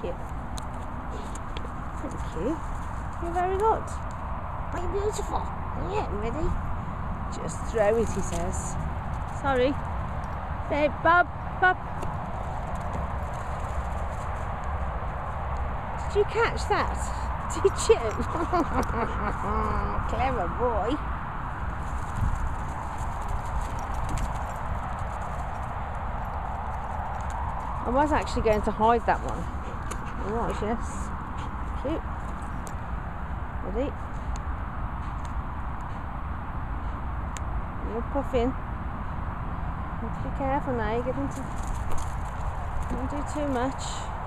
cute. Thank you. You're very good. Are you beautiful? Yeah, ready? Just throw it, he says. Sorry. Say, Bob, Bob. Did you catch that? Did you? Clever boy. I was actually going to hide that one. Yes. Cute. Ready? You're puffing. You have to be careful now, you're getting to don't do too much.